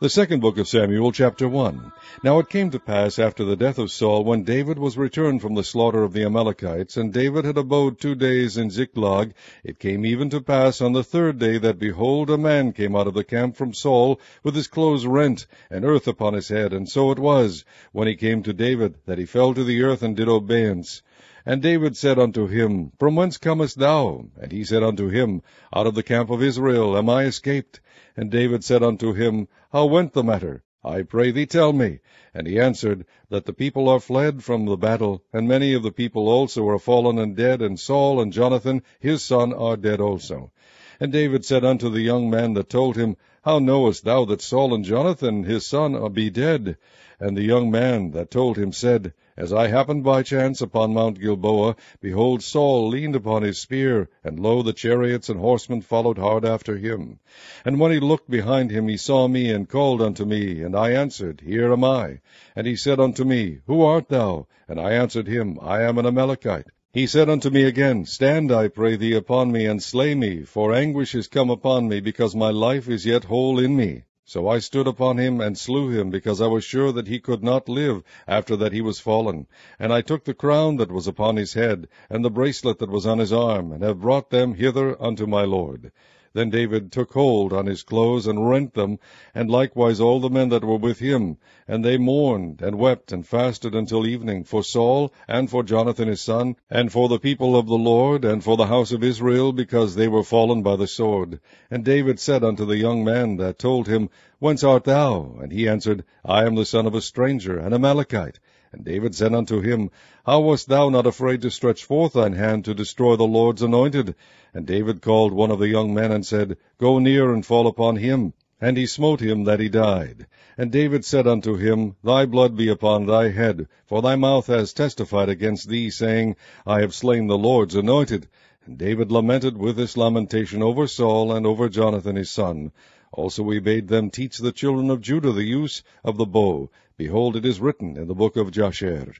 The second book of Samuel, chapter 1. Now it came to pass after the death of Saul, when David was returned from the slaughter of the Amalekites, and David had abode two days in Ziklag, it came even to pass on the third day that, behold, a man came out of the camp from Saul, with his clothes rent, and earth upon his head. And so it was, when he came to David, that he fell to the earth and did obeisance. And David said unto him, From whence comest thou? And he said unto him, Out of the camp of Israel am I escaped. And David said unto him, How went the matter? I pray thee tell me. And he answered, That the people are fled from the battle, and many of the people also are fallen and dead, and Saul and Jonathan his son are dead also. And David said unto the young man that told him, How knowest thou that Saul and Jonathan his son be dead? And the young man that told him said, As I happened by chance upon Mount Gilboa, behold, Saul leaned upon his spear, and lo, the chariots and horsemen followed hard after him. And when he looked behind him, he saw me, and called unto me, and I answered, Here am I. And he said unto me, Who art thou? And I answered him, I am an Amalekite. He said unto me again, Stand, I pray thee, upon me, and slay me, for anguish is come upon me, because my life is yet whole in me. So I stood upon him and slew him, because I was sure that he could not live after that he was fallen. And I took the crown that was upon his head, and the bracelet that was on his arm, and have brought them hither unto my lord. Then David took hold on his clothes, and rent them, and likewise all the men that were with him. And they mourned, and wept, and fasted until evening, for Saul, and for Jonathan his son, and for the people of the Lord, and for the house of Israel, because they were fallen by the sword. And David said unto the young man that told him, Whence art thou? And he answered, I am the son of a stranger, an Amalekite. And David said unto him, How wast thou not afraid to stretch forth thine hand to destroy the Lord's anointed? And David called one of the young men, and said, Go near and fall upon him. And he smote him that he died. And David said unto him, Thy blood be upon thy head, for thy mouth has testified against thee, saying, I have slain the Lord's anointed. And David lamented with this lamentation over Saul and over Jonathan his son. Also he bade them teach the children of Judah the use of the bow. Behold, it is written in the book of Jasher.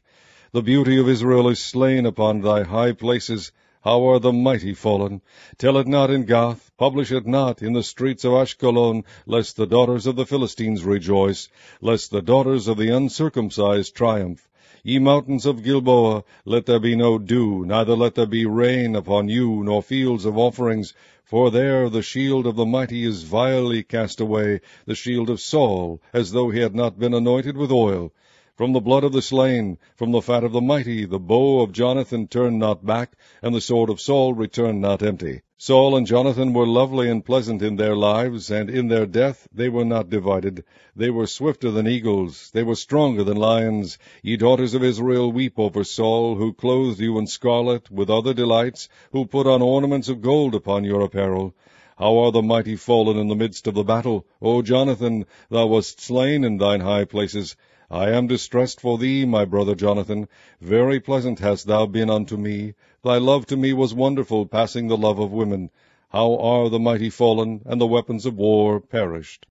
The beauty of Israel is slain upon thy high places. How are the mighty fallen? Tell it not in Gath, publish it not in the streets of Ashkelon, lest the daughters of the Philistines rejoice, lest the daughters of the uncircumcised triumph. Ye mountains of Gilboa, let there be no dew, neither let there be rain upon you, nor fields of offerings, for there the shield of the mighty is vilely cast away, the shield of Saul, as though he had not been anointed with oil. From the blood of the slain, from the fat of the mighty, the bow of Jonathan turned not back, and the sword of Saul returned not empty. Saul and Jonathan were lovely and pleasant in their lives, and in their death they were not divided. They were swifter than eagles, they were stronger than lions. Ye daughters of Israel, weep over Saul, who clothed you in scarlet, with other delights, who put on ornaments of gold upon your apparel. How are the mighty fallen in the midst of the battle? O Jonathan, thou wast slain in thine high places. I am distressed for thee, my brother Jonathan. Very pleasant hast thou been unto me. Thy love to me was wonderful, passing the love of women. How are the mighty fallen, and the weapons of war perished.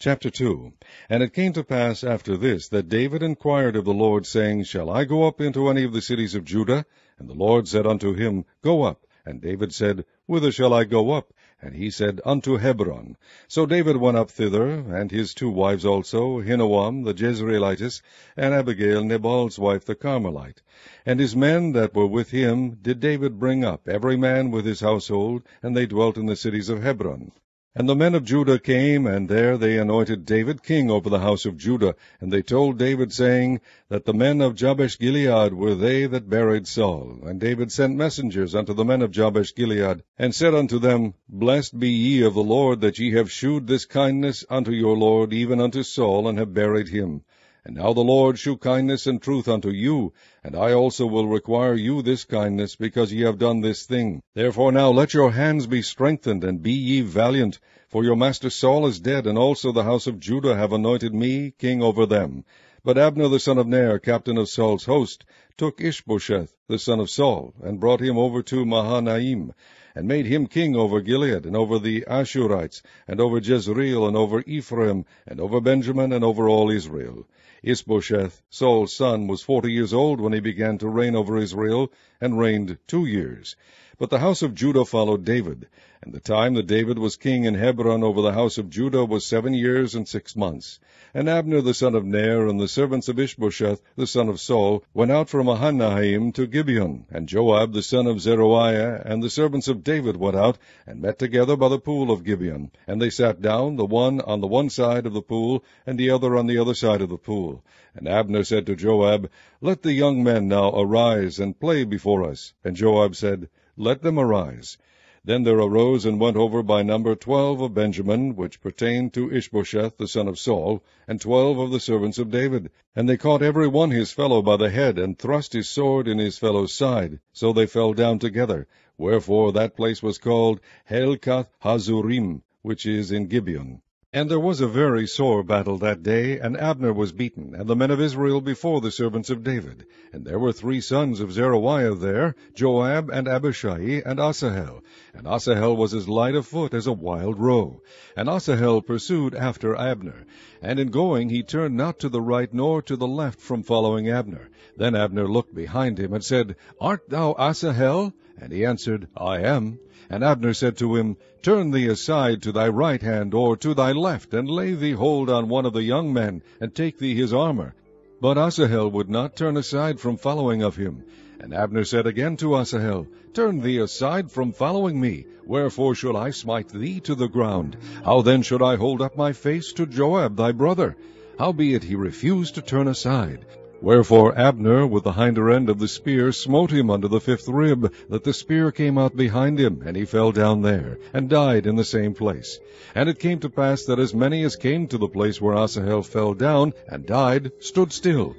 Chapter 2 And it came to pass after this, that David inquired of the Lord, saying, Shall I go up into any of the cities of Judah? And the Lord said unto him, Go up. And David said, Whither shall I go up? And he said, Unto Hebron. So David went up thither, and his two wives also, Ahinoam the Jezreelitess, and Abigail Nabal's wife the Carmelite. And his men that were with him did David bring up, every man with his household, and they dwelt in the cities of Hebron. And the men of Judah came, and there they anointed David king over the house of Judah. And they told David, saying, That the men of Jabesh Gilead were they that buried Saul. And David sent messengers unto the men of Jabesh Gilead, and said unto them, Blessed be ye of the Lord, that ye have shewed this kindness unto your Lord, even unto Saul, and have buried him. And now the Lord shew kindness and truth unto you, and I also will require you this kindness, because ye have done this thing. Therefore now let your hands be strengthened, and be ye valiant, for your master Saul is dead, and also the house of Judah have anointed me king over them. But Abner the son of Ner, captain of Saul's host, took Ishbosheth the son of Saul, and brought him over to Mahanaim, and made him king over Gilead, and over the Ashurites, and over Jezreel, and over Ephraim, and over Benjamin, and over all Israel. Ishbosheth, Saul's son, was forty years old when he began to reign over Israel, and reigned two years. But the house of Judah followed David, and the time that David was king in Hebron over the house of Judah was seven years and six months. And Abner the son of Ner and the servants of Ishbosheth the son of Saul went out from Mahanaim to Gibeon, and Joab the son of Zeruiah and the servants of David went out and met together by the pool of Gibeon, and they sat down, the one on the one side of the pool, and the other on the other side of the pool. And Abner said to Joab, Let the young men now arise and play before us. And Joab said, Let them arise. Then there arose and went over by number twelve of Benjamin, which pertained to Ishbosheth the son of Saul, and twelve of the servants of David. And they caught every one his fellow by the head, and thrust his sword in his fellow's side. So they fell down together. Wherefore that place was called Helkath Hazurim, which is in Gibeon. And there was a very sore battle that day, and Abner was beaten, and the men of Israel before the servants of David. And there were three sons of Zeruiah there, Joab, and Abishai, and Asahel. And Asahel was as light of foot as a wild roe. And Asahel pursued after Abner. And in going he turned not to the right nor to the left from following Abner. Then Abner looked behind him, and said, Art thou Asahel? And he answered, I am. And Abner said to him, Turn thee aside to thy right hand or to thy left, and lay thee hold on one of the young men, and take thee his armor. But Asahel would not turn aside from following of him. And Abner said again to Asahel, Turn thee aside from following me. Wherefore should I smite thee to the ground? How then should I hold up my face to Joab thy brother? Howbeit he refused to turn aside. Wherefore Abner with the hinder end of the spear smote him under the fifth rib, that the spear came out behind him, and he fell down there, and died in the same place. And it came to pass that as many as came to the place where Asahel fell down and died stood still.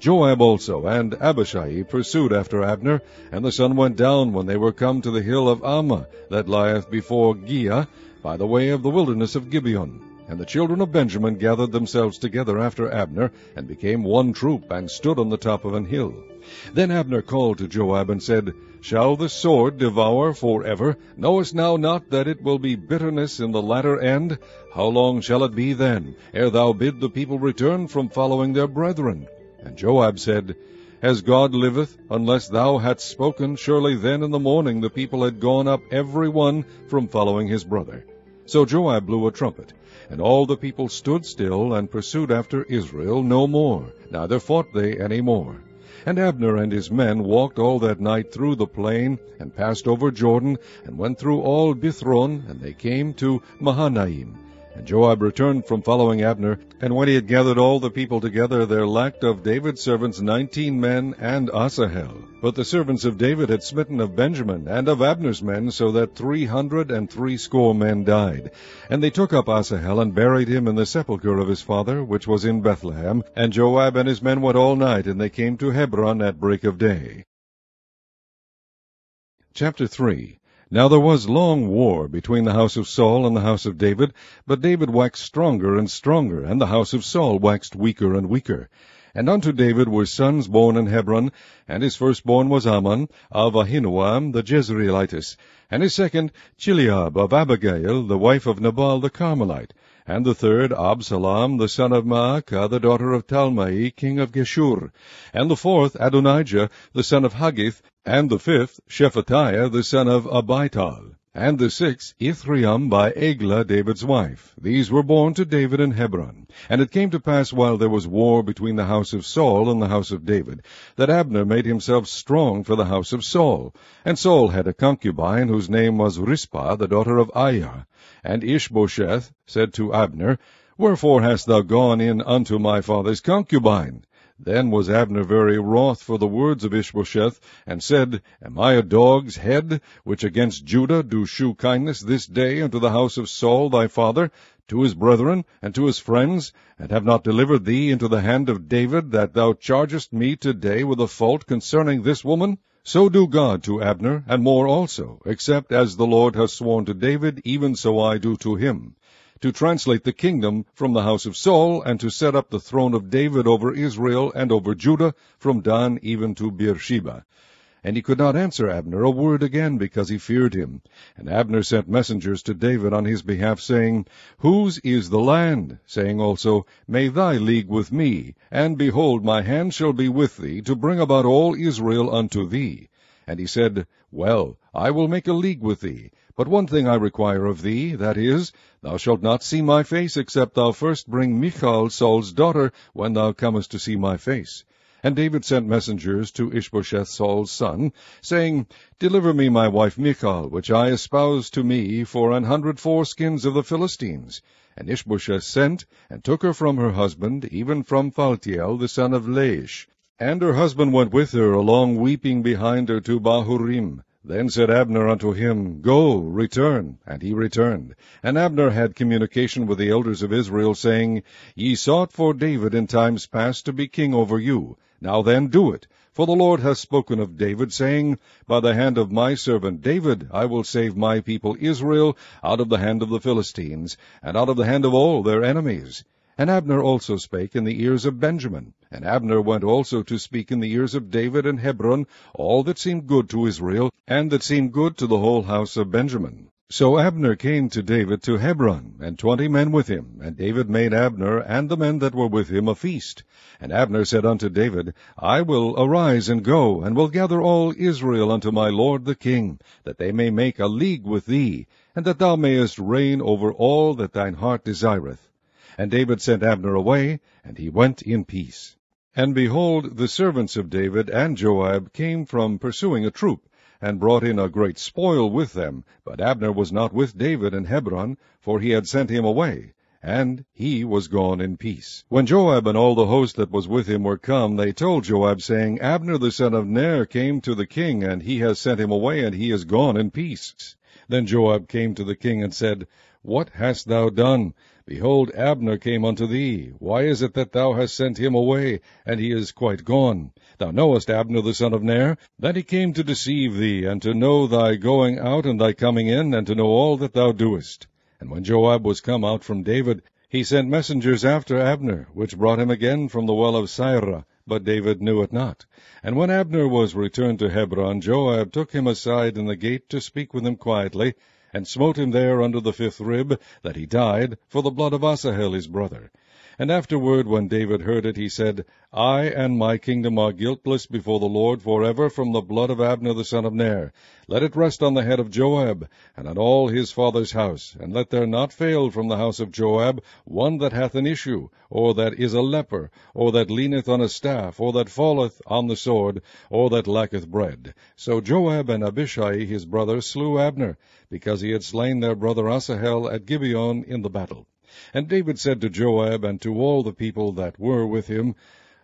Joab also and Abishai pursued after Abner, and the sun went down when they were come to the hill of Ammah, that lieth before Giah, by the way of the wilderness of Gibeon. And the children of Benjamin gathered themselves together after Abner, and became one troop, and stood on the top of an hill. Then Abner called to Joab, and said, Shall the sword devour for ever? Knowest thou not that it will be bitterness in the latter end? How long shall it be then, ere thou bid the people return from following their brethren? And Joab said, As God liveth, unless thou hadst spoken, surely then in the morning the people had gone up every one from following his brother. So Joab blew a trumpet, and all the people stood still, and pursued after Israel no more, neither fought they any more. And Abner and his men walked all that night through the plain, and passed over Jordan, and went through all Bithron, and they came to Mahanaim. And Joab returned from following Abner, and when he had gathered all the people together, there lacked of David's servants nineteen men and Asahel. But the servants of David had smitten of Benjamin and of Abner's men, so that three hundred and threescore men died. And they took up Asahel and buried him in the sepulchre of his father, which was in Bethlehem. And Joab and his men went all night, and they came to Hebron at break of day. Chapter 3 now there was long war between the house of Saul and the house of David, but David waxed stronger and stronger, and the house of Saul waxed weaker and weaker. And unto David were sons born in Hebron, and his firstborn was Amnon, of Ahinoam the Jezreelitess, and his second Chileab of Abigail, the wife of Nabal the Carmelite, and the third Absalom the son of Maacah, uh, the daughter of Talmai, king of Geshur, and the fourth Adonijah the son of Haggith, and the fifth Shephatiah the son of Abital, and the sixth Ithream by Eglah David's wife. These were born to David in Hebron. And it came to pass while there was war between the house of Saul and the house of David, that Abner made himself strong for the house of Saul. And Saul had a concubine whose name was Rizpah, the daughter of Aiah. And Ishbosheth said to Abner, Wherefore hast thou gone in unto my father's concubine? Then was Abner very wroth for the words of Ishbosheth, and said, Am I a dog's head, which against Judah do shew kindness this day unto the house of Saul thy father, to his brethren, and to his friends, and have not delivered thee into the hand of David, that thou chargest me today with a fault concerning this woman? So do God to Abner, and more also, except as the Lord hath sworn to David, even so I do to him to translate the kingdom from the house of Saul, and to set up the throne of David over Israel and over Judah, from Dan even to Beersheba. And he could not answer Abner a word again, because he feared him. And Abner sent messengers to David on his behalf, saying, Whose is the land? Saying also, May thy league with me, and behold, my hand shall be with thee, to bring about all Israel unto thee. And he said, Well, I will make a league with thee. But one thing I require of thee, that is, thou shalt not see my face, except thou first bring Michal, Saul's daughter, when thou comest to see my face. And David sent messengers to Ishbosheth Saul's son, saying, Deliver me my wife Michal, which I espoused to me for an hundred foreskins of the Philistines. And Ishbosheth sent, and took her from her husband, even from Phaltiel the son of Laish. And her husband went with her along weeping behind her to Bahurim. Then said Abner unto him, Go, return. And he returned. And Abner had communication with the elders of Israel, saying, Ye sought for David in times past to be king over you. Now then do it. For the Lord hath spoken of David, saying, By the hand of my servant David I will save my people Israel out of the hand of the Philistines, and out of the hand of all their enemies. And Abner also spake in the ears of Benjamin. And Abner went also to speak in the ears of David and Hebron all that seemed good to Israel, and that seemed good to the whole house of Benjamin. So Abner came to David to Hebron, and twenty men with him. And David made Abner and the men that were with him a feast. And Abner said unto David, I will arise and go, and will gather all Israel unto my lord the king, that they may make a league with thee, and that thou mayest reign over all that thine heart desireth. And David sent Abner away, and he went in peace. And behold, the servants of David and Joab came from pursuing a troop, and brought in a great spoil with them. But Abner was not with David in Hebron, for he had sent him away, and he was gone in peace. When Joab and all the host that was with him were come, they told Joab, saying, Abner the son of Ner came to the king, and he has sent him away, and he is gone in peace. Then Joab came to the king and said, What hast thou done? Behold, Abner came unto thee. Why is it that thou hast sent him away, and he is quite gone? Thou knowest Abner the son of Ner, that he came to deceive thee, and to know thy going out and thy coming in, and to know all that thou doest. And when Joab was come out from David, he sent messengers after Abner, which brought him again from the well of Sirah, but David knew it not. And when Abner was returned to Hebron, Joab took him aside in the gate to speak with him quietly, and smote him there under the fifth rib, that he died, for the blood of Asahel his brother. And afterward, when David heard it, he said, I and my kingdom are guiltless before the Lord for ever from the blood of Abner the son of Ner. Let it rest on the head of Joab, and on all his father's house, and let there not fail from the house of Joab one that hath an issue, or that is a leper, or that leaneth on a staff, or that falleth on the sword, or that lacketh bread. So Joab and Abishai his brother slew Abner, because he had slain their brother Asahel at Gibeon in the battle. And David said to Joab and to all the people that were with him,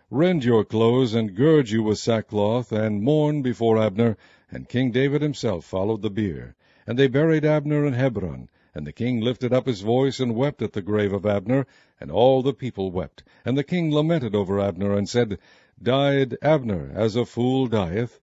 Rend your clothes, and gird you with sackcloth, and mourn before Abner. And King David himself followed the bier. And they buried Abner in Hebron. And the king lifted up his voice and wept at the grave of Abner, and all the people wept. And the king lamented over Abner, and said, Died Abner as a fool dieth?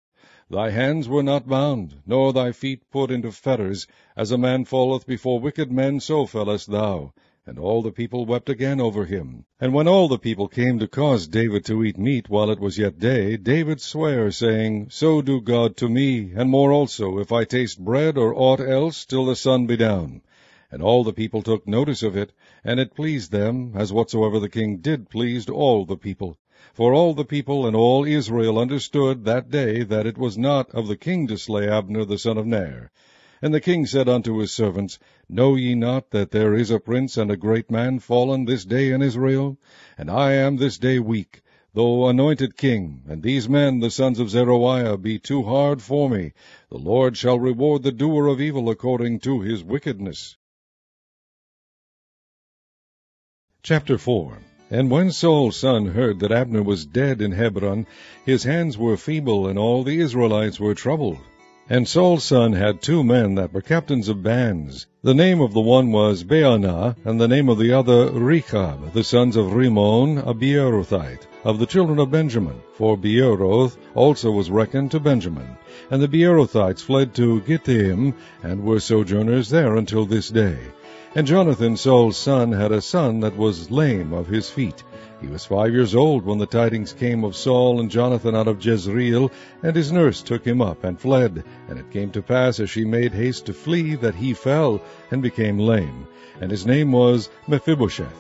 Thy hands were not bound, nor thy feet put into fetters. As a man falleth before wicked men, so fellest thou. And all the people wept again over him. And when all the people came to cause David to eat meat while it was yet day, David sware, saying, So do God to me, and more also, if I taste bread or aught else, till the sun be down. And all the people took notice of it, and it pleased them, as whatsoever the king did pleased all the people. For all the people and all Israel understood that day that it was not of the king to slay Abner the son of Ner. And the king said unto his servants, Know ye not that there is a prince and a great man fallen this day in Israel? And I am this day weak, though anointed king, and these men, the sons of Zeruiah, be too hard for me. The Lord shall reward the doer of evil according to his wickedness. Chapter 4 and when Saul's son heard that Abner was dead in Hebron, his hands were feeble, and all the Israelites were troubled. And Saul's son had two men that were captains of bands. The name of the one was Baanah, and the name of the other Rechab, the sons of Rimmon, a Beerothite, of the children of Benjamin. For Beeroth also was reckoned to Benjamin. And the Beerothites fled to Gittaim, and were sojourners there until this day. And Jonathan, Saul's son, had a son that was lame of his feet. He was five years old when the tidings came of Saul and Jonathan out of Jezreel, and his nurse took him up and fled. And it came to pass, as she made haste to flee, that he fell and became lame. And his name was Mephibosheth.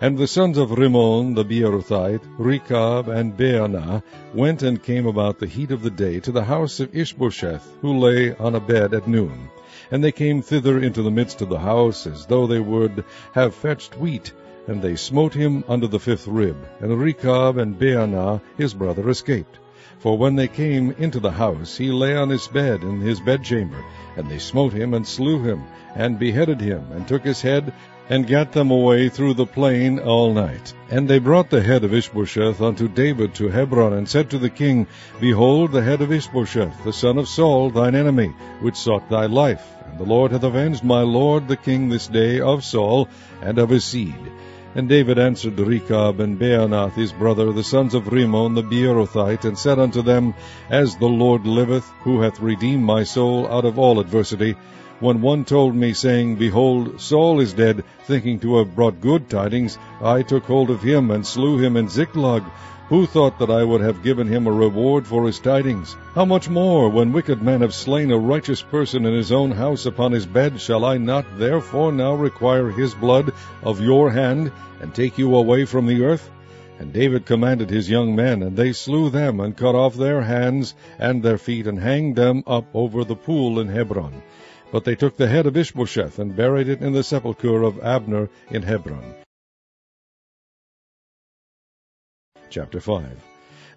And the sons of Rimmon the Beerothite, Rechab and Baanah, went and came about the heat of the day to the house of Ishbosheth, who lay on a bed at noon. And they came thither into the midst of the house, as though they would have fetched wheat, and they smote him under the fifth rib. And Rechab and Baanah his brother escaped. For when they came into the house, he lay on his bed in his bedchamber, and they smote him and slew him, and beheaded him, and took his head, and gat them away through the plain all night. And they brought the head of Ishbosheth unto David to Hebron, and said to the king, Behold the head of Ishbosheth, the son of Saul, thine enemy, which sought thy life. And the Lord hath avenged my lord the king this day of Saul, and of his seed. And David answered Rechab and Baanah his brother, the sons of Rimmon the Beerothite, and said unto them, As the Lord liveth, who hath redeemed my soul out of all adversity, when one told me, saying, Behold, Saul is dead, thinking to have brought good tidings, I took hold of him and slew him in Ziklag. Who thought that I would have given him a reward for his tidings? How much more, when wicked men have slain a righteous person in his own house upon his bed, shall I not therefore now require his blood of your hand, and take you away from the earth? And David commanded his young men, and they slew them, and cut off their hands and their feet, and hanged them up over the pool in Hebron. But they took the head of Ishbosheth, and buried it in the sepulchre of Abner in Hebron. Chapter 5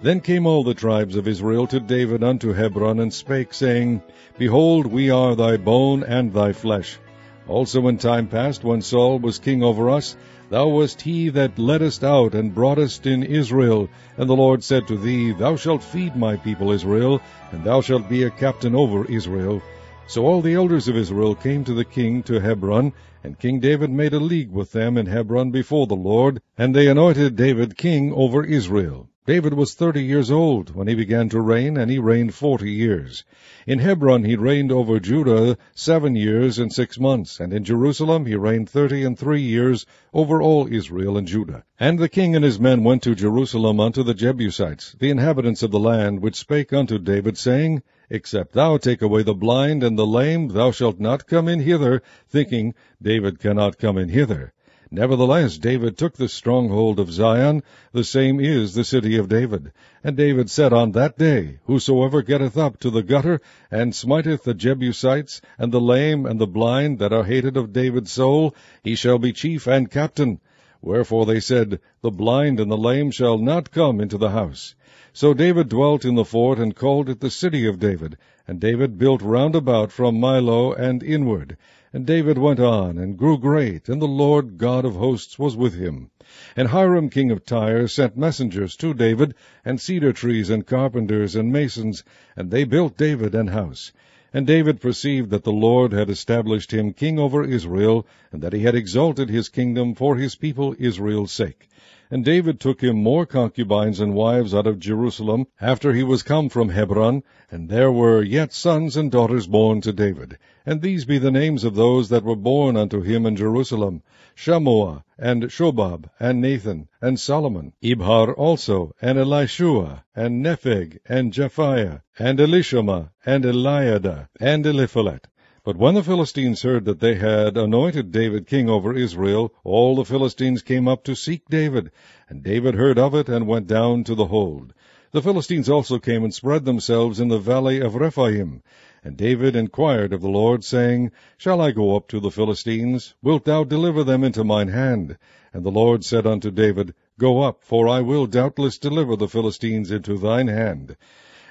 Then came all the tribes of Israel to David unto Hebron, and spake, saying, Behold, we are thy bone and thy flesh. Also in time past, when Saul was king over us, thou wast he that leddest out and broughtest in Israel. And the Lord said to thee, Thou shalt feed my people Israel, and thou shalt be a captain over Israel. So all the elders of Israel came to the king to Hebron, and King David made a league with them in Hebron before the Lord, and they anointed David king over Israel. David was thirty years old when he began to reign, and he reigned forty years. In Hebron he reigned over Judah seven years and six months, and in Jerusalem he reigned thirty and three years over all Israel and Judah. And the king and his men went to Jerusalem unto the Jebusites, the inhabitants of the land, which spake unto David, saying, Except thou take away the blind and the lame, thou shalt not come in hither, thinking, David cannot come in hither. Nevertheless, David took the stronghold of Zion, the same is the city of David. And David said on that day, Whosoever getteth up to the gutter, and smiteth the Jebusites, and the lame, and the blind, that are hated of David's soul, he shall be chief and captain. Wherefore they said, The blind and the lame shall not come into the house. So David dwelt in the fort, and called it the city of David. And David built round about from Millo and inward. And David went on, and grew great, and the Lord God of hosts was with him. And Hiram king of Tyre sent messengers to David, and cedar trees, and carpenters, and masons, and they built David an house. And David perceived that the Lord had established him king over Israel, and that he had exalted his kingdom for his people Israel's sake. And David took him more concubines and wives out of Jerusalem, after he was come from Hebron, and there were yet sons and daughters born to David. And these be the names of those that were born unto him in Jerusalem, Shammua, and Shobab, and Nathan, and Solomon, Ibhar also, and Elishua, and Nepheg, and Japhia, and Elishama, and Eliada, and Eliphalet. But when the Philistines heard that they had anointed David king over Israel, all the Philistines came up to seek David. And David heard of it, and went down to the hold. The Philistines also came and spread themselves in the valley of Rephaim. And David inquired of the Lord, saying, Shall I go up to the Philistines? Wilt thou deliver them into mine hand? And the Lord said unto David, Go up, for I will doubtless deliver the Philistines into thine hand.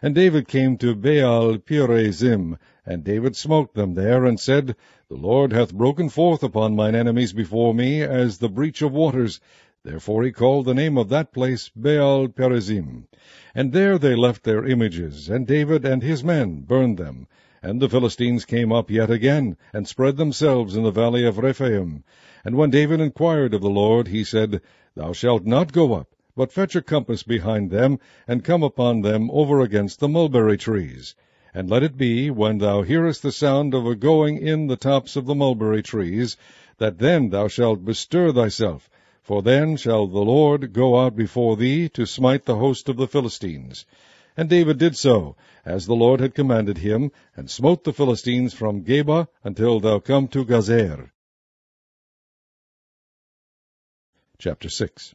And David came to Baal Perazim, and David smote them there, and said, The Lord hath broken forth upon mine enemies before me as the breach of waters. Therefore he called the name of that place Baal Perazim. And there they left their images, and David and his men burned them. And the Philistines came up yet again, and spread themselves in the valley of Rephaim. And when David inquired of the Lord, he said, Thou shalt not go up, but fetch a compass behind them, and come upon them over against the mulberry trees. And let it be, when thou hearest the sound of a going in the tops of the mulberry trees, that then thou shalt bestir thyself, for then shall the Lord go out before thee to smite the host of the Philistines. And David did so, as the Lord had commanded him, and smote the Philistines from Geba until thou come to Gazer. Chapter 6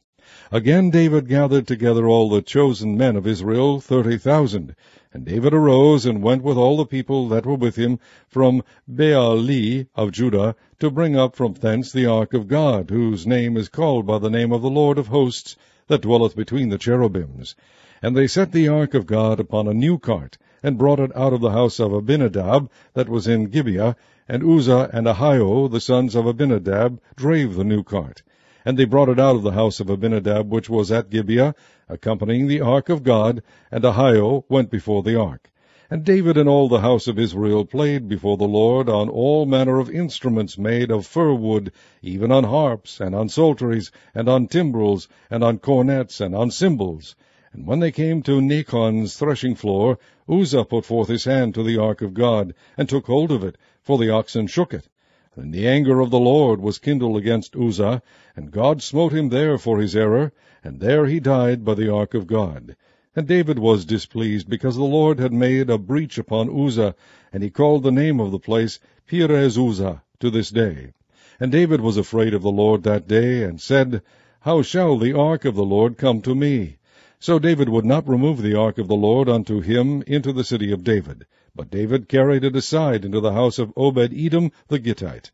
Again David gathered together all the chosen men of Israel, thirty thousand. And David arose and went with all the people that were with him from Baale of Judah to bring up from thence the ark of God, whose name is called by the name of the Lord of hosts, that dwelleth between the cherubims. And they set the ark of God upon a new cart, and brought it out of the house of Abinadab that was in Gibeah, and Uzzah and Ahio, the sons of Abinadab, drave the new cart. And they brought it out of the house of Abinadab which was at Gibeah, accompanying the ark of God, and Ahio went before the ark. And David and all the house of Israel played before the Lord on all manner of instruments made of fir wood, even on harps, and on psalteries, and on timbrels, and on cornets, and on cymbals. And when they came to Nachon's threshing floor, Uzzah put forth his hand to the ark of God, and took hold of it, for the oxen shook it. And the anger of the Lord was kindled against Uzzah, and God smote him there for his error, and there he died by the ark of God. And David was displeased, because the Lord had made a breach upon Uzzah, and he called the name of the place Perez Uzzah to this day. And David was afraid of the Lord that day, and said, How shall the ark of the Lord come to me? So David would not remove the ark of the Lord unto him into the city of David. But David carried it aside into the house of Obed-Edom the Gittite.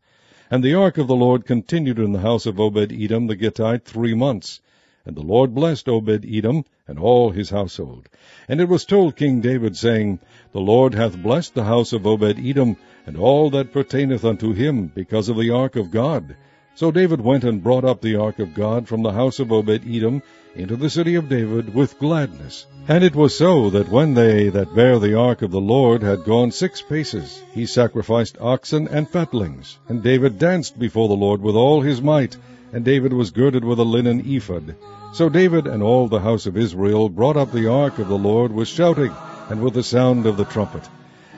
And the ark of the Lord continued in the house of Obed-Edom the Gittite three months. And the Lord blessed Obed-Edom and all his household. And it was told King David, saying, The Lord hath blessed the house of Obed-Edom, and all that pertaineth unto him, because of the ark of God. So David went and brought up the ark of God from the house of Obed-Edom, into the city of David with gladness. And it was so that when they that bare the ark of the Lord had gone six paces, he sacrificed oxen and fatlings. And David danced before the Lord with all his might, and David was girded with a linen ephod. So David and all the house of Israel brought up the ark of the Lord with shouting, and with the sound of the trumpet.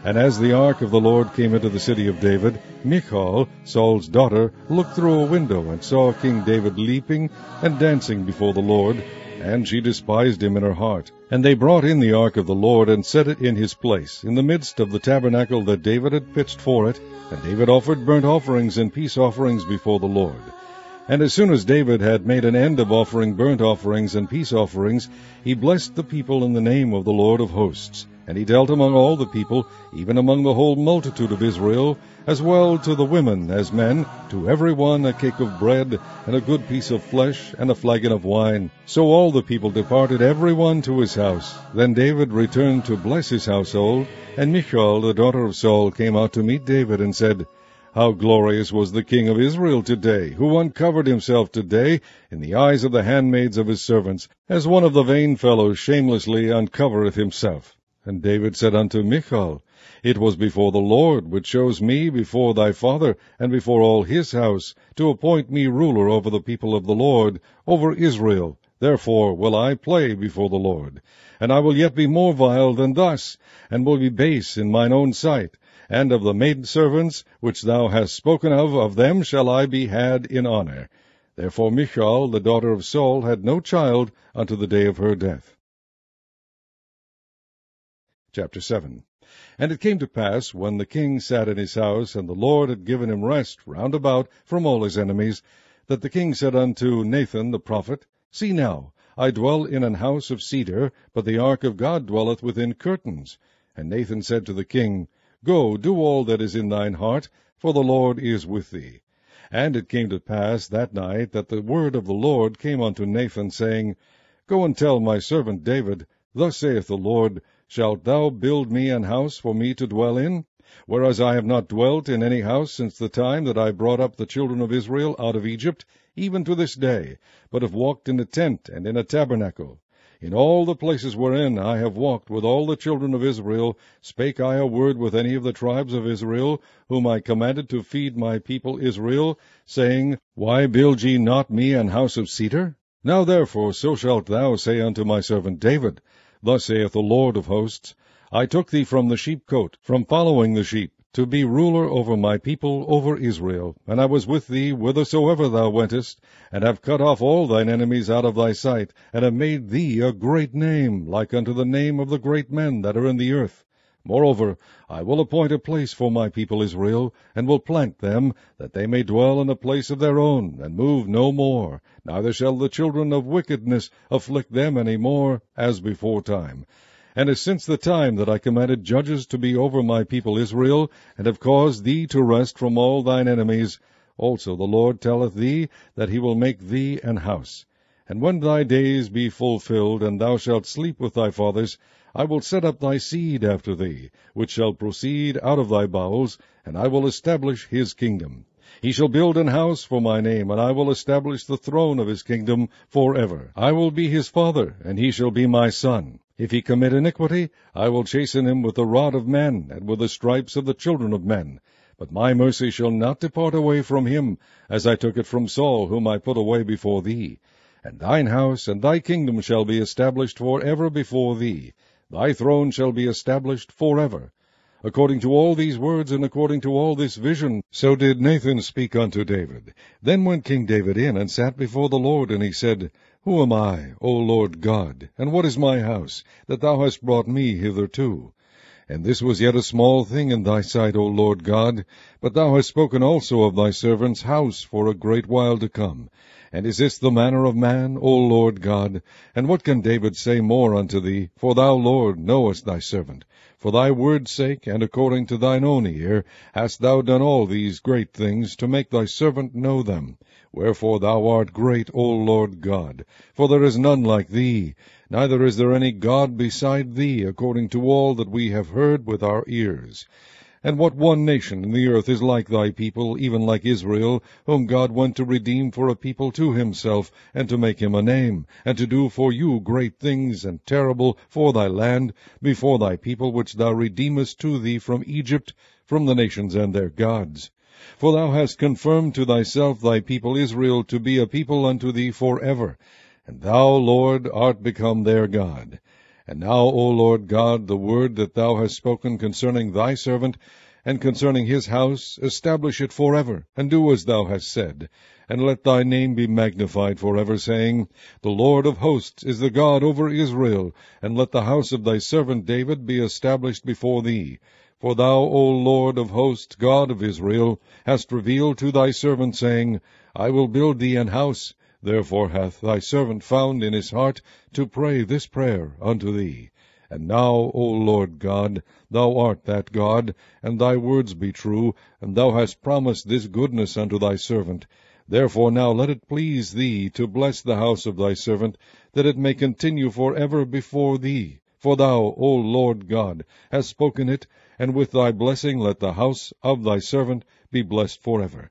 And as the ark of the Lord came into the city of David, Michal, Saul's daughter, looked through a window and saw King David leaping and dancing before the Lord, and she despised him in her heart. And they brought in the ark of the Lord and set it in his place, in the midst of the tabernacle that David had pitched for it, and David offered burnt offerings and peace offerings before the Lord. And as soon as David had made an end of offering burnt offerings and peace offerings, he blessed the people in the name of the Lord of hosts. And he dealt among all the people, even among the whole multitude of Israel, as well to the women as men, to every one a cake of bread, and a good piece of flesh, and a flagon of wine. So all the people departed every one to his house. Then David returned to bless his household, and Michal, the daughter of Saul, came out to meet David, and said, How glorious was the king of Israel today, who uncovered himself today in the eyes of the handmaids of his servants, as one of the vain fellows shamelessly uncovereth himself. And David said unto Michal, It was before the Lord, which chose me before thy father, and before all his house, to appoint me ruler over the people of the Lord, over Israel. Therefore will I play before the Lord. And I will yet be more vile than thus, and will be base in mine own sight. And of the maidservants which thou hast spoken of, of them shall I be had in honour. Therefore Michal, the daughter of Saul, had no child unto the day of her death. Chapter 7 And it came to pass, when the king sat in his house, and the Lord had given him rest round about from all his enemies, that the king said unto Nathan the prophet, See now, I dwell in an house of cedar, but the ark of God dwelleth within curtains. And Nathan said to the king, Go, do all that is in thine heart, for the Lord is with thee. And it came to pass that night that the word of the Lord came unto Nathan, saying, Go and tell my servant David, Thus saith the Lord, Shalt thou build me an house for me to dwell in? Whereas I have not dwelt in any house since the time that I brought up the children of Israel out of Egypt, even to this day, but have walked in a tent and in a tabernacle. In all the places wherein I have walked with all the children of Israel, spake I a word with any of the tribes of Israel, whom I commanded to feed my people Israel, saying, Why build ye not me an house of cedar? Now therefore so shalt thou say unto my servant David, Thus saith the Lord of hosts, I took thee from the sheepcote, from following the sheep, to be ruler over my people, over Israel. And I was with thee whithersoever thou wentest, and have cut off all thine enemies out of thy sight, and have made thee a great name, like unto the name of the great men that are in the earth. Moreover, I will appoint a place for my people Israel, and will plant them, that they may dwell in a place of their own, and move no more, neither shall the children of wickedness afflict them any more, as beforetime. And as since the time that I commanded judges to be over my people Israel, and have caused thee to rest from all thine enemies, also the Lord telleth thee that he will make thee an house. And when thy days be fulfilled, and thou shalt sleep with thy fathers, I will set up thy seed after thee, which shall proceed out of thy bowels, and I will establish his kingdom. He shall build an house for my name, and I will establish the throne of his kingdom for ever. I will be his father, and he shall be my son. If he commit iniquity, I will chasten him with the rod of men, and with the stripes of the children of men. But my mercy shall not depart away from him, as I took it from Saul, whom I put away before thee. And thine house and thy kingdom shall be established for ever before thee. Thy throne shall be established for ever. According to all these words, and according to all this vision, so did Nathan speak unto David. Then went King David in, and sat before the Lord, and he said, Who am I, O Lord God, and what is my house, that thou hast brought me hitherto? And this was yet a small thing in thy sight, O Lord God, but thou hast spoken also of thy servant's house for a great while to come. And is this the manner of man, O Lord God? And what can David say more unto thee? For thou, Lord, knowest thy servant. For thy word's sake, and according to thine own ear, hast thou done all these great things, to make thy servant know them. Wherefore thou art great, O Lord God. For there is none like thee, neither is there any God beside thee, according to all that we have heard with our ears. And what one nation in the earth is like thy people, even like Israel, whom God went to redeem for a people to himself, and to make him a name, and to do for you great things and terrible for thy land, before thy people which thou redeemest to thee from Egypt, from the nations and their gods? For thou hast confirmed to thyself thy people Israel to be a people unto thee for ever, and thou, Lord, art become their God. And now, O Lord God, the word that thou hast spoken concerning thy servant, and concerning his house, establish it for ever, and do as thou hast said. And let thy name be magnified for ever, saying, The Lord of hosts is the God over Israel, and let the house of thy servant David be established before thee. For thou, O Lord of hosts, God of Israel, hast revealed to thy servant, saying, I will build thee an house, Therefore hath thy servant found in his heart to pray this prayer unto thee. And now, O Lord God, thou art that God, and thy words be true, and thou hast promised this goodness unto thy servant. Therefore now let it please thee to bless the house of thy servant, that it may continue for ever before thee. For thou, O Lord God, hast spoken it, and with thy blessing let the house of thy servant be blessed for ever.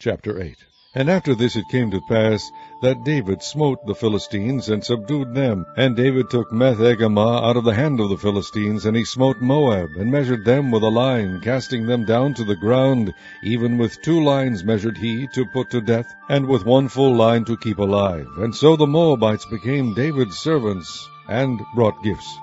Chapter 8 And after this it came to pass that David smote the Philistines, and subdued them. And David took Methegammah out of the hand of the Philistines, and he smote Moab, and measured them with a line, casting them down to the ground. Even with two lines measured he, to put to death, and with one full line to keep alive. And so the Moabites became David's servants, and brought gifts.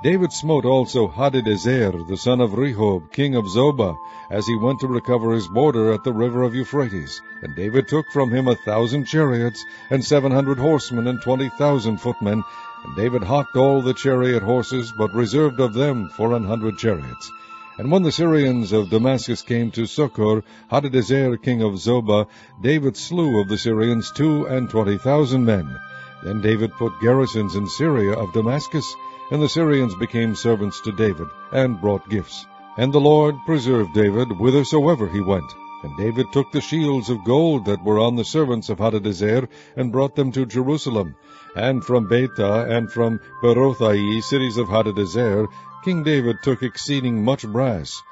David smote also Hadadezer, the son of Rehob, king of Zobah, as he went to recover his border at the river of Euphrates. And David took from him a thousand chariots, and seven hundred horsemen, and twenty thousand footmen. And David hocked all the chariot horses, but reserved of them for an hundred chariots. And when the Syrians of Damascus came to succor Hadadezer, king of Zobah, David slew of the Syrians two and twenty thousand men. Then David put garrisons in Syria of Damascus, and the Syrians became servants to David, and brought gifts. And the Lord preserved David whithersoever he went. And David took the shields of gold that were on the servants of Hadadezer, and brought them to Jerusalem. And from Betah and from Berothai, cities of Hadadezer, King David took exceeding much brass.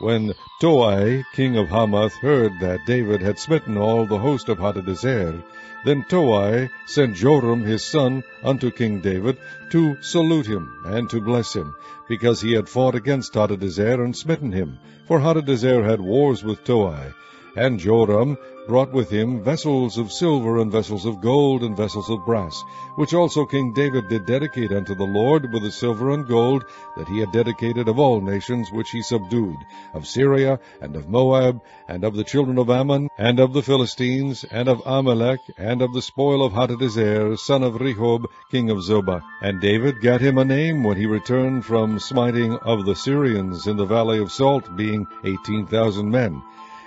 When Toi, king of Hamath, heard that David had smitten all the host of Hadadezer, then Toi sent Joram his son unto King David to salute him and to bless him, because he had fought against Hadadezer and smitten him. For Hadadezer had wars with Toi. And Joram brought with him vessels of silver and vessels of gold and vessels of brass, which also King David did dedicate unto the Lord with the silver and gold that he had dedicated of all nations which he subdued, of Syria, and of Moab, and of the children of Ammon, and of the Philistines, and of Amalek, and of the spoil of Hadadezer, son of Rehob, king of Zobah. And David gat him a name when he returned from smiting of the Syrians in the valley of Salt, being eighteen thousand men.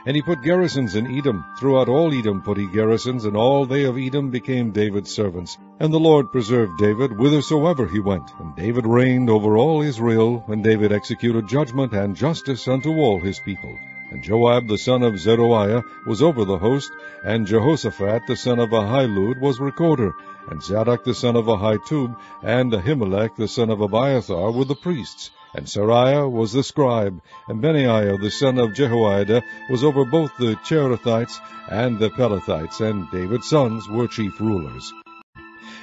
And he put garrisons in Edom. Throughout all Edom put he garrisons, and all they of Edom became David's servants. And the Lord preserved David whithersoever he went. And David reigned over all Israel, and David executed judgment and justice unto all his people. And Joab the son of Zeruiah was over the host, and Jehoshaphat the son of Ahilud was recorder, and Zadok the son of Ahitub, and Ahimelech the son of Abiathar were the priests. And Seraiah was the scribe, and Benaiah the son of Jehoiada was over both the Cherethites and the Pelethites, and David's sons were chief rulers.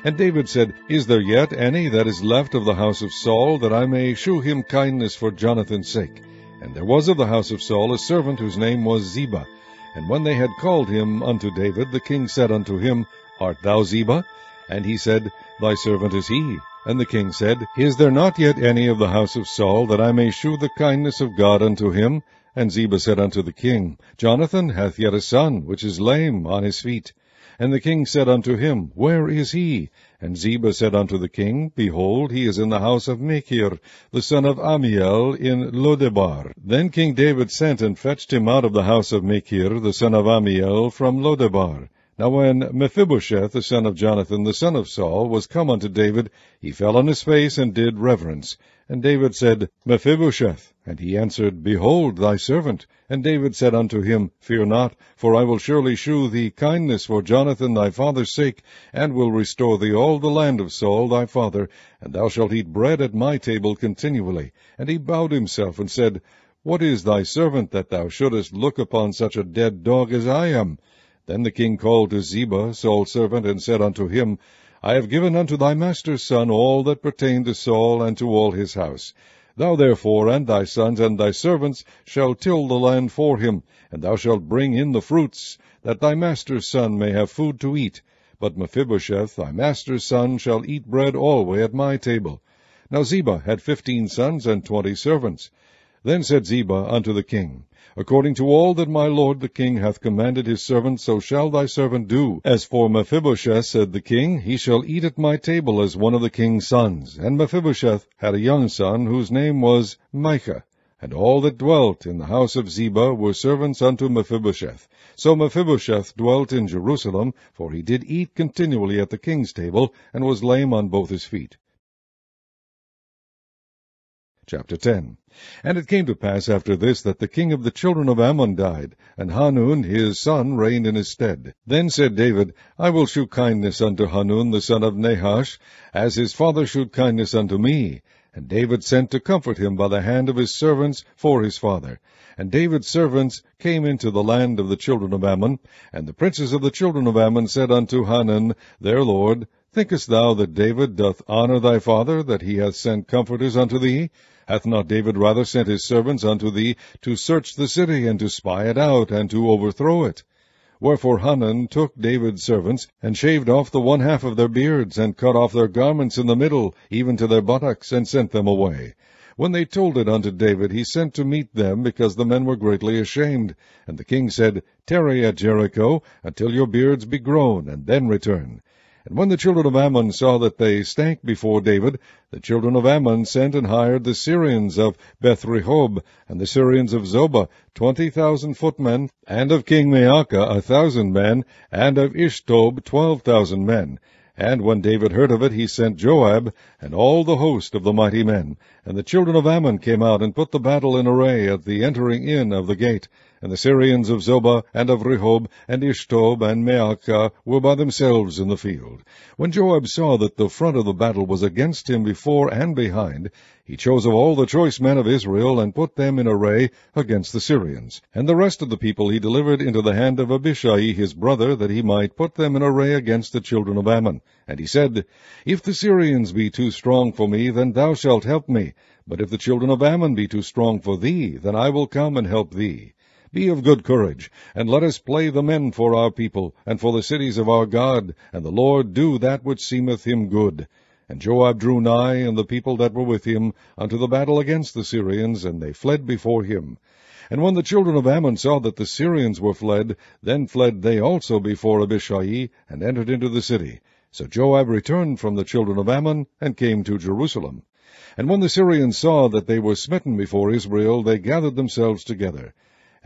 And David said, Is there yet any that is left of the house of Saul, that I may shew him kindness for Jonathan's sake? And there was of the house of Saul a servant whose name was Ziba. And when they had called him unto David, the king said unto him, Art thou Ziba? And he said, Thy servant is he. And the king said, Is there not yet any of the house of Saul, that I may shew the kindness of God unto him? And Ziba said unto the king, Jonathan hath yet a son, which is lame on his feet. And the king said unto him, Where is he? And Ziba said unto the king, Behold, he is in the house of Machir, the son of Ammiel, in Lodebar. Then King David sent and fetched him out of the house of Machir, the son of Ammiel, from Lodebar. Now when Mephibosheth, the son of Jonathan, the son of Saul, was come unto David, he fell on his face and did reverence. And David said, Mephibosheth. And he answered, Behold thy servant. And David said unto him, Fear not, for I will surely shew thee kindness for Jonathan thy father's sake, and will restore thee all the land of Saul thy father, and thou shalt eat bread at my table continually. And he bowed himself and said, What is thy servant that thou shouldest look upon such a dead dog as I am? Then the king called to Ziba, Saul's servant, and said unto him, I have given unto thy master's son all that pertained to Saul and to all his house. Thou therefore and thy sons and thy servants shall till the land for him, and thou shalt bring in the fruits, that thy master's son may have food to eat. But Mephibosheth, thy master's son, shall eat bread alway at my table. Now Ziba had fifteen sons and twenty servants. Then said Ziba unto the king, According to all that my lord the king hath commanded his servant, so shall thy servant do. As for Mephibosheth, said the king, he shall eat at my table as one of the king's sons. And Mephibosheth had a young son, whose name was Micha. And all that dwelt in the house of Ziba were servants unto Mephibosheth. So Mephibosheth dwelt in Jerusalem, for he did eat continually at the king's table, and was lame on both his feet. Chapter 10 And it came to pass after this that the king of the children of Ammon died, and Hanun his son reigned in his stead. Then said David, I will shew kindness unto Hanun the son of Nahash, as his father shewed kindness unto me. And David sent to comfort him by the hand of his servants for his father. And David's servants came into the land of the children of Ammon, and the princes of the children of Ammon said unto Hanun their lord, Thinkest thou that David doth honour thy father, that he hath sent comforters unto thee? Hath not David rather sent his servants unto thee to search the city, and to spy it out, and to overthrow it? Wherefore Hanun took David's servants, and shaved off the one half of their beards, and cut off their garments in the middle, even to their buttocks, and sent them away. When they told it unto David, he sent to meet them, because the men were greatly ashamed. And the king said, Tarry at Jericho, until your beards be grown, and then return. And when the children of Ammon saw that they stank before David, the children of Ammon sent and hired the Syrians of Bethrehob, and the Syrians of Zobah, twenty thousand footmen, and of King Maacah a thousand men, and of Ishtob twelve thousand men. And when David heard of it, he sent Joab, and all the host of the mighty men. And the children of Ammon came out, and put the battle in array at the entering in of the gate. And the Syrians of Zobah, and of Rehob, and Ishtob, and Maacah were by themselves in the field. When Joab saw that the front of the battle was against him before and behind, he chose of all the choice men of Israel, and put them in array against the Syrians. And the rest of the people he delivered into the hand of Abishai his brother, that he might put them in array against the children of Ammon. And he said, If the Syrians be too strong for me, then thou shalt help me. But if the children of Ammon be too strong for thee, then I will come and help thee. Be of good courage, and let us play the men for our people, and for the cities of our God, and the Lord do that which seemeth him good. And Joab drew nigh, and the people that were with him, unto the battle against the Syrians, and they fled before him. And when the children of Ammon saw that the Syrians were fled, then fled they also before Abishai, and entered into the city. So Joab returned from the children of Ammon, and came to Jerusalem. And when the Syrians saw that they were smitten before Israel, they gathered themselves together.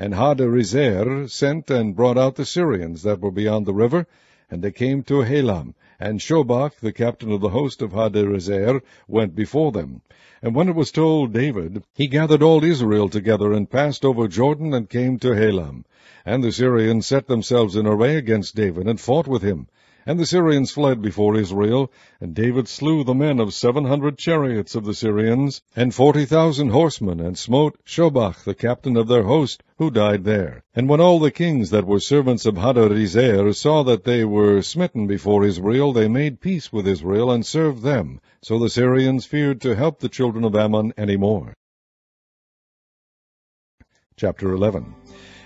And Hadarezer sent and brought out the Syrians that were beyond the river, and they came to Helam, and Shobach, the captain of the host of Hadarezer, went before them. And when it was told David, he gathered all Israel together, and passed over Jordan, and came to Helam. And the Syrians set themselves in array against David, and fought with him. And the Syrians fled before Israel, and David slew the men of seven hundred chariots of the Syrians, and forty thousand horsemen, and smote Shobach, the captain of their host, who died there. And when all the kings that were servants of Hadarezer saw that they were smitten before Israel, they made peace with Israel, and served them. So the Syrians feared to help the children of Ammon any more. Chapter 11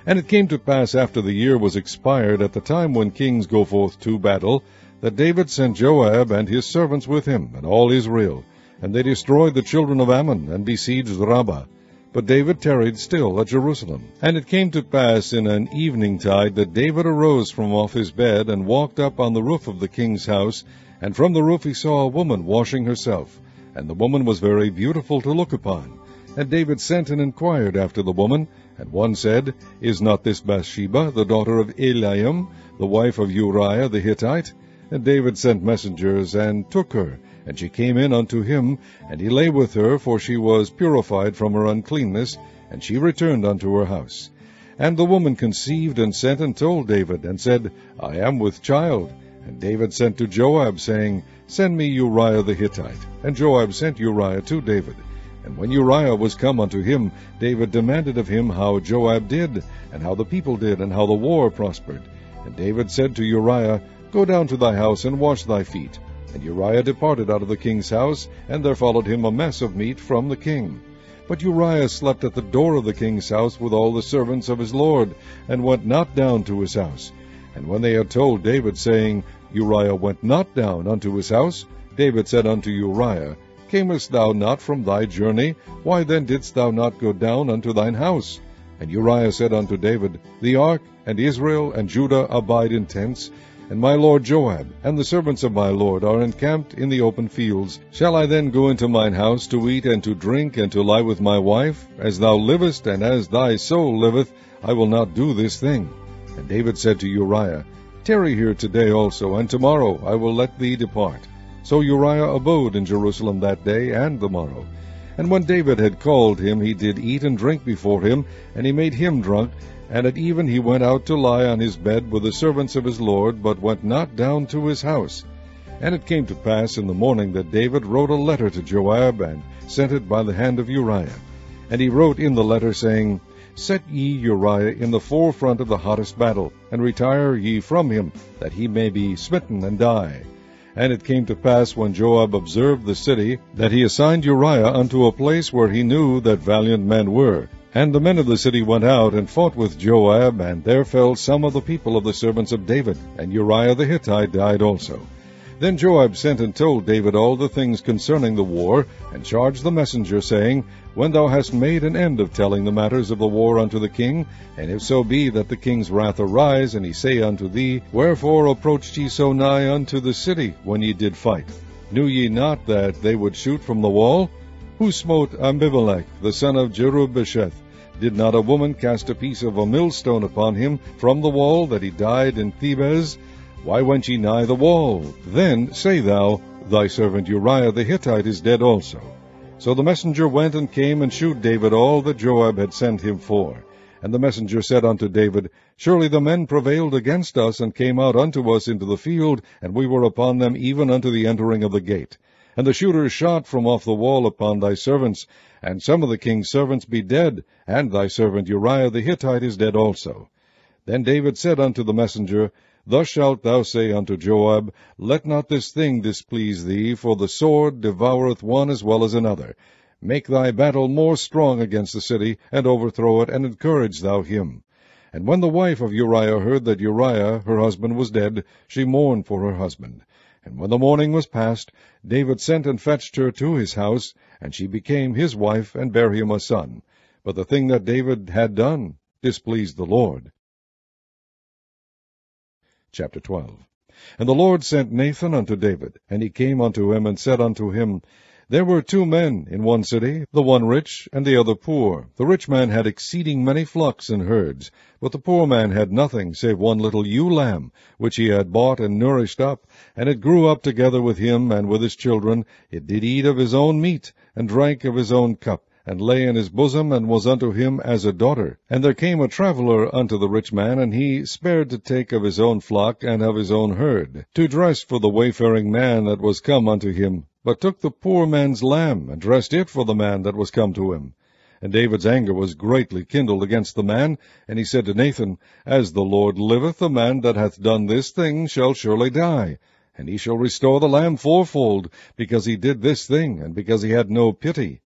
and it came to pass after the year was expired, at the time when kings go forth to battle, that David sent Joab and his servants with him, and all Israel. And they destroyed the children of Ammon, and besieged Rabbah. But David tarried still at Jerusalem. And it came to pass in an evening tide that David arose from off his bed, and walked up on the roof of the king's house, and from the roof he saw a woman washing herself. And the woman was very beautiful to look upon. And David sent and inquired after the woman, and one said, Is not this Bathsheba, the daughter of Eliam, the wife of Uriah the Hittite? And David sent messengers, and took her. And she came in unto him, and he lay with her, for she was purified from her uncleanness, and she returned unto her house. And the woman conceived, and sent and told David, and said, I am with child. And David sent to Joab, saying, Send me Uriah the Hittite. And Joab sent Uriah to David. And when Uriah was come unto him, David demanded of him how Joab did, and how the people did, and how the war prospered. And David said to Uriah, Go down to thy house, and wash thy feet. And Uriah departed out of the king's house, and there followed him a mess of meat from the king. But Uriah slept at the door of the king's house with all the servants of his lord, and went not down to his house. And when they had told David, saying, Uriah went not down unto his house, David said unto Uriah, Camest thou not from thy journey? Why then didst thou not go down unto thine house? And Uriah said unto David, The ark, and Israel, and Judah abide in tents, and my lord Joab, and the servants of my lord, are encamped in the open fields. Shall I then go into mine house to eat and to drink, and to lie with my wife? As thou livest, and as thy soul liveth, I will not do this thing. And David said to Uriah, Tarry here today also, and tomorrow I will let thee depart. So Uriah abode in Jerusalem that day and the morrow. And when David had called him, he did eat and drink before him, and he made him drunk. And at even he went out to lie on his bed with the servants of his lord, but went not down to his house. And it came to pass in the morning that David wrote a letter to Joab, and sent it by the hand of Uriah. And he wrote in the letter, saying, Set ye Uriah in the forefront of the hottest battle, and retire ye from him, that he may be smitten and die. And it came to pass, when Joab observed the city, that he assigned Uriah unto a place where he knew that valiant men were. And the men of the city went out and fought with Joab, and there fell some of the people of the servants of David, and Uriah the Hittite died also. Then Joab sent and told David all the things concerning the war, and charged the messenger, saying, When thou hast made an end of telling the matters of the war unto the king, and if so be that the king's wrath arise, and he say unto thee, Wherefore approached ye so nigh unto the city when ye did fight? Knew ye not that they would shoot from the wall? Who smote Abimelech, the son of Jerubbesheth? Did not a woman cast a piece of a millstone upon him from the wall, that he died in Thebez? Why went ye nigh the wall? Then say thou, Thy servant Uriah the Hittite is dead also. So the messenger went and came and shewed David all that Joab had sent him for. And the messenger said unto David, Surely the men prevailed against us, and came out unto us into the field, and we were upon them even unto the entering of the gate. And the shooters shot from off the wall upon thy servants, and some of the king's servants be dead, and thy servant Uriah the Hittite is dead also. Then David said unto the messenger, Thus shalt thou say unto Joab, Let not this thing displease thee, for the sword devoureth one as well as another. Make thy battle more strong against the city, and overthrow it, and encourage thou him. And when the wife of Uriah heard that Uriah her husband was dead, she mourned for her husband. And when the mourning was past, David sent and fetched her to his house, and she became his wife, and bare him a son. But the thing that David had done displeased the Lord. Chapter 12 And the Lord sent Nathan unto David, and he came unto him, and said unto him, there were two men in one city, the one rich, and the other poor. The rich man had exceeding many flocks and herds, but the poor man had nothing save one little ewe lamb, which he had bought and nourished up, and it grew up together with him and with his children. It did eat of his own meat, and drank of his own cup, and lay in his bosom, and was unto him as a daughter. And there came a traveller unto the rich man, and he spared to take of his own flock and of his own herd, to dress for the wayfaring man that was come unto him but took the poor man's lamb, and dressed it for the man that was come to him. And David's anger was greatly kindled against the man, and he said to Nathan, As the Lord liveth, the man that hath done this thing shall surely die, and he shall restore the lamb fourfold, because he did this thing, and because he had no pity.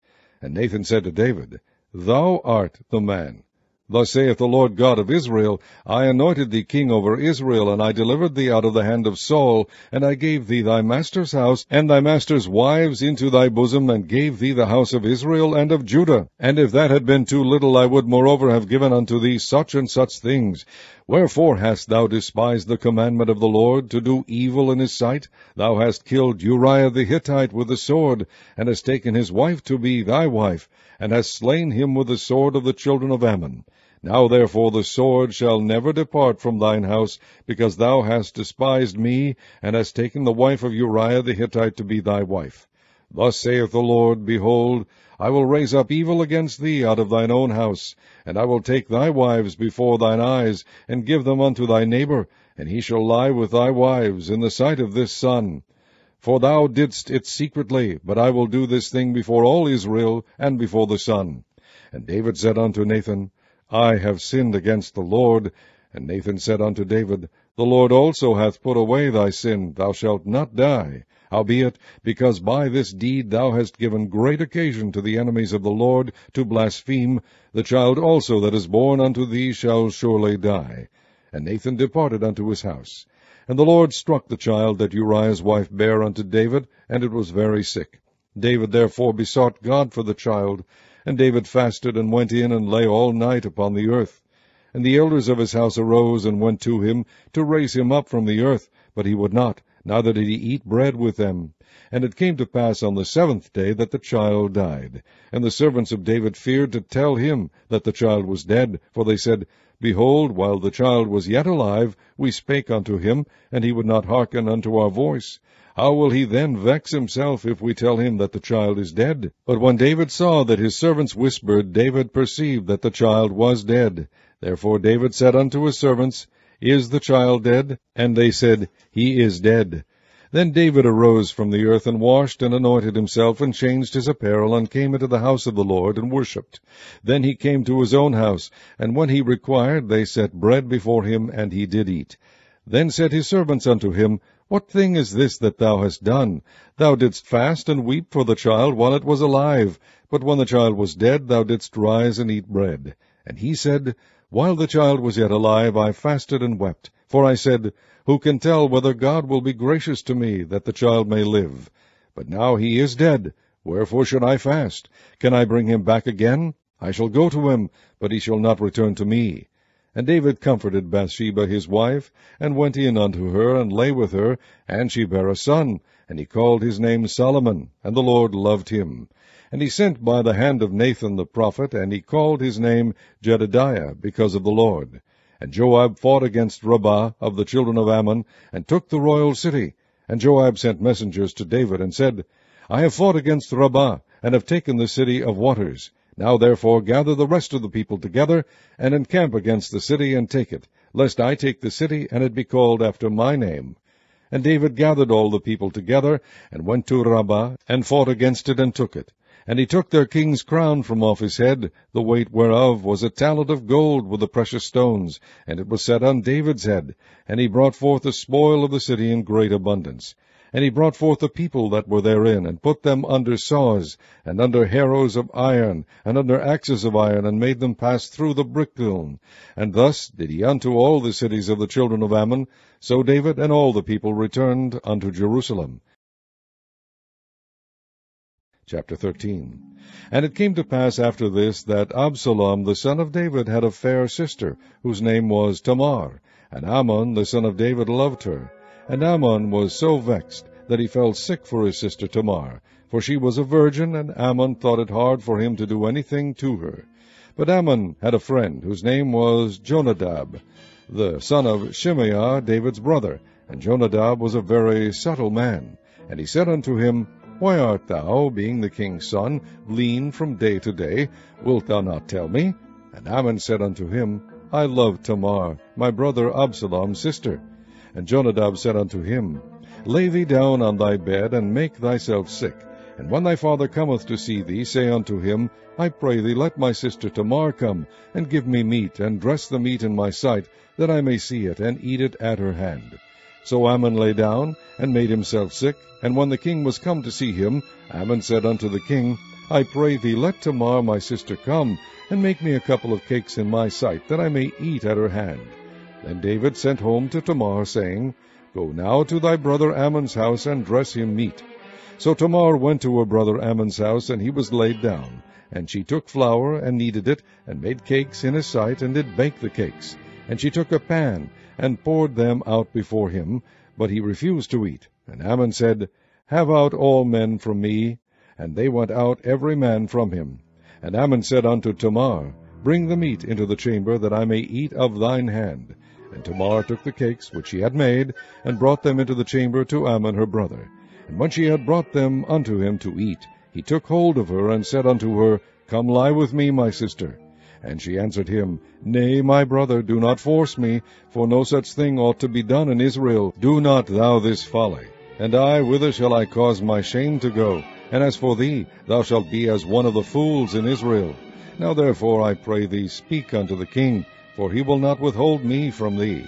And Nathan said to David, Thou art the man. Thus saith the Lord God of Israel, I anointed thee king over Israel, and I delivered thee out of the hand of Saul, and I gave thee thy master's house, and thy master's wives into thy bosom, and gave thee the house of Israel and of Judah. And if that had been too little, I would moreover have given unto thee such and such things. Wherefore hast thou despised the commandment of the Lord, to do evil in his sight? Thou hast killed Uriah the Hittite with the sword, and hast taken his wife to be thy wife, and hast slain him with the sword of the children of Ammon. Now therefore the sword shall never depart from thine house, because thou hast despised me, and hast taken the wife of Uriah the Hittite to be thy wife. Thus saith the Lord, Behold, I will raise up evil against thee out of thine own house, and I will take thy wives before thine eyes, and give them unto thy neighbor, and he shall lie with thy wives in the sight of this sun. For thou didst it secretly, but I will do this thing before all Israel, and before the sun. And David said unto Nathan, I have sinned against the Lord. And Nathan said unto David, The Lord also hath put away thy sin, thou shalt not die. Howbeit, because by this deed thou hast given great occasion to the enemies of the Lord to blaspheme, the child also that is born unto thee shall surely die. And Nathan departed unto his house. And the Lord struck the child that Uriah's wife bare unto David, and it was very sick. David therefore besought God for the child, and David fasted, and went in, and lay all night upon the earth. And the elders of his house arose, and went to him, to raise him up from the earth. But he would not, neither did he eat bread with them. And it came to pass on the seventh day that the child died. And the servants of David feared to tell him that the child was dead, for they said, Behold, while the child was yet alive, we spake unto him, and he would not hearken unto our voice. How will he then vex himself if we tell him that the child is dead? But when David saw that his servants whispered, David perceived that the child was dead. Therefore David said unto his servants, Is the child dead? And they said, He is dead. Then David arose from the earth, and washed, and anointed himself, and changed his apparel, and came into the house of the Lord, and worshipped. Then he came to his own house, and when he required, they set bread before him, and he did eat. Then said his servants unto him, what thing is this that thou hast done? Thou didst fast and weep for the child while it was alive, but when the child was dead, thou didst rise and eat bread. And he said, While the child was yet alive, I fasted and wept. For I said, Who can tell whether God will be gracious to me, that the child may live? But now he is dead. Wherefore should I fast? Can I bring him back again? I shall go to him, but he shall not return to me. And David comforted Bathsheba his wife, and went in unto her, and lay with her, and she bare a son, and he called his name Solomon, and the Lord loved him. And he sent by the hand of Nathan the prophet, and he called his name Jedidiah, because of the Lord. And Joab fought against Rabbah of the children of Ammon, and took the royal city. And Joab sent messengers to David, and said, I have fought against Rabbah, and have taken the city of waters. Now therefore gather the rest of the people together, and encamp against the city, and take it, lest I take the city, and it be called after my name. And David gathered all the people together, and went to Rabbah, and fought against it, and took it. And he took their king's crown from off his head, the weight whereof was a talent of gold with the precious stones, and it was set on David's head. And he brought forth the spoil of the city in great abundance. And he brought forth the people that were therein, and put them under saws, and under harrows of iron, and under axes of iron, and made them pass through the brick-kiln. And thus did he unto all the cities of the children of Ammon. So David and all the people returned unto Jerusalem. Chapter 13 And it came to pass after this, that Absalom the son of David had a fair sister, whose name was Tamar. And Amnon the son of David loved her. And Amnon was so vexed that he fell sick for his sister Tamar, for she was a virgin, and Amnon thought it hard for him to do anything to her. But Amnon had a friend, whose name was Jonadab, the son of Shimeah, David's brother. And Jonadab was a very subtle man. And he said unto him, Why art thou, being the king's son, lean from day to day? Wilt thou not tell me? And Amnon said unto him, I love Tamar, my brother Absalom's sister. And Jonadab said unto him, Lay thee down on thy bed, and make thyself sick. And when thy father cometh to see thee, say unto him, I pray thee, let my sister Tamar come, and give me meat, and dress the meat in my sight, that I may see it, and eat it at her hand. So Amnon lay down, and made himself sick. And when the king was come to see him, Amnon said unto the king, I pray thee, let Tamar my sister come, and make me a couple of cakes in my sight, that I may eat at her hand. Then David sent home to Tamar, saying, Go now to thy brother Amnon's house, and dress him meat. So Tamar went to her brother Amnon's house, and he was laid down. And she took flour, and kneaded it, and made cakes in his sight, and did bake the cakes. And she took a pan, and poured them out before him, but he refused to eat. And Amnon said, Have out all men from me. And they went out every man from him. And Amnon said unto Tamar, Bring the meat into the chamber, that I may eat of thine hand. And Tamar took the cakes which she had made, and brought them into the chamber to Amnon her brother. And when she had brought them unto him to eat, he took hold of her, and said unto her, Come lie with me, my sister. And she answered him, Nay, my brother, do not force me, for no such thing ought to be done in Israel. Do not thou this folly. And I, whither shall I cause my shame to go? And as for thee, thou shalt be as one of the fools in Israel. Now therefore, I pray thee, speak unto the king, for he will not withhold me from thee.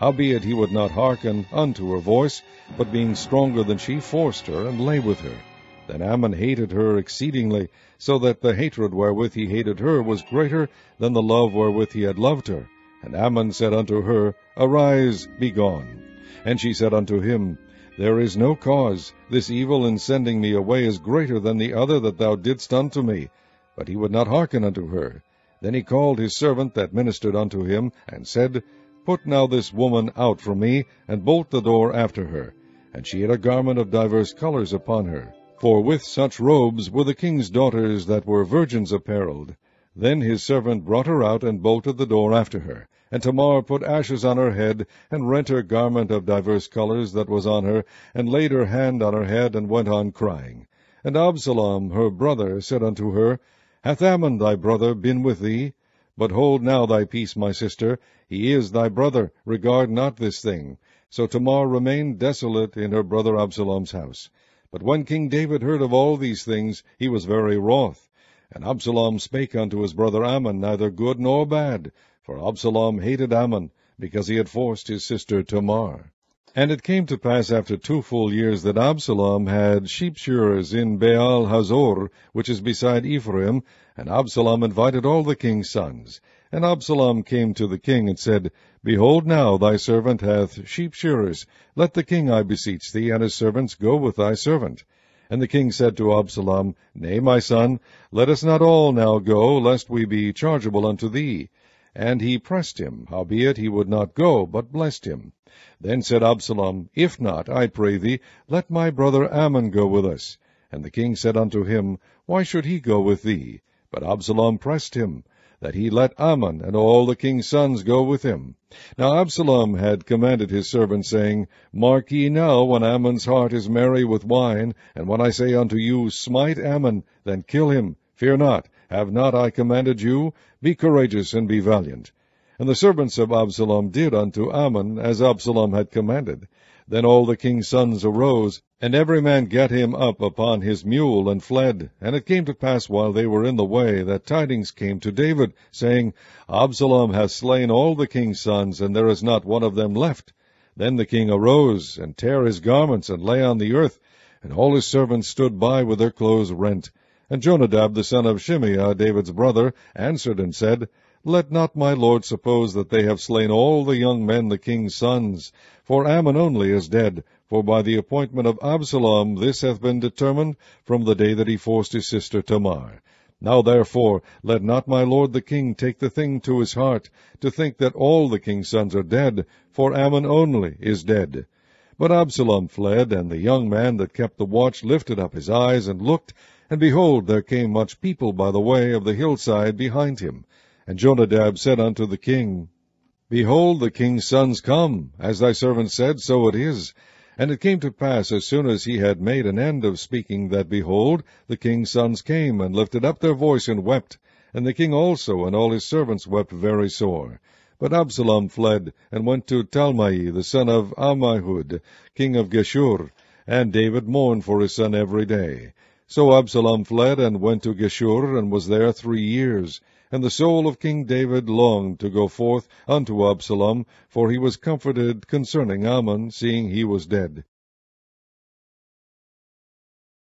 Howbeit he would not hearken unto her voice, but being stronger than she, forced her, and lay with her. Then Amnon hated her exceedingly, so that the hatred wherewith he hated her was greater than the love wherewith he had loved her. And Amnon said unto her, Arise, be gone. And she said unto him, There is no cause. This evil in sending me away is greater than the other that thou didst unto me. But he would not hearken unto her. Then he called his servant that ministered unto him, and said, Put now this woman out from me, and bolt the door after her. And she had a garment of divers colours upon her. For with such robes were the king's daughters that were virgins apparelled. Then his servant brought her out, and bolted the door after her. And Tamar put ashes on her head, and rent her garment of divers colours that was on her, and laid her hand on her head, and went on crying. And Absalom her brother said unto her, Hath Amnon thy brother been with thee? But hold now thy peace, my sister. He is thy brother. Regard not this thing. So Tamar remained desolate in her brother Absalom's house. But when King David heard of all these things, he was very wroth. And Absalom spake unto his brother Amnon neither good nor bad, for Absalom hated Amnon, because he had forced his sister Tamar. And it came to pass after two full years that Absalom had sheep shearers in Baal Hazor, which is beside Ephraim, and Absalom invited all the king's sons. And Absalom came to the king and said, Behold now, thy servant hath sheep shearers. Let the king, I beseech thee, and his servants go with thy servant. And the king said to Absalom, Nay, my son, let us not all now go, lest we be chargeable unto thee. And he pressed him, howbeit he would not go, but blessed him. Then said Absalom, If not, I pray thee, let my brother Amnon go with us. And the king said unto him, Why should he go with thee? But Absalom pressed him, that he let Amnon and all the king's sons go with him. Now Absalom had commanded his servants, saying, Mark ye now, when Amnon's heart is merry with wine, and when I say unto you, Smite Amnon, then kill him. Fear not, have not I commanded you? Be courageous and be valiant. And the servants of Absalom did unto Amnon as Absalom had commanded. Then all the king's sons arose, and every man gat him up upon his mule, and fled. And it came to pass while they were in the way, that tidings came to David, saying, Absalom hath slain all the king's sons, and there is not one of them left. Then the king arose, and tare his garments, and lay on the earth, and all his servants stood by with their clothes rent. And Jonadab the son of Shimeah, David's brother, answered and said, Let not my lord suppose that they have slain all the young men the king's sons, for Amnon only is dead, for by the appointment of Absalom this hath been determined from the day that he forced his sister Tamar. Now therefore let not my lord the king take the thing to his heart, to think that all the king's sons are dead, for Amnon only is dead. But Absalom fled, and the young man that kept the watch lifted up his eyes and looked, and behold, there came much people by the way of the hillside behind him. And Jonadab said unto the king, Behold, the king's sons come, as thy servant said, so it is. And it came to pass, as soon as he had made an end of speaking, that, behold, the king's sons came, and lifted up their voice, and wept. And the king also and all his servants wept very sore. But Absalom fled, and went to Talmai, the son of Ammihud, king of Geshur. And David mourned for his son every day. So Absalom fled, and went to Geshur, and was there three years. And the soul of King David longed to go forth unto Absalom, for he was comforted concerning Amnon, seeing he was dead.